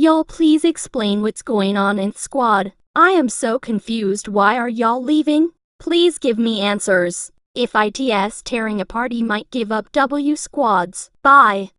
Y'all please explain what's going on in squad. I am so confused. Why are y'all leaving? Please give me answers. If ITS tearing a party might give up W squads. Bye.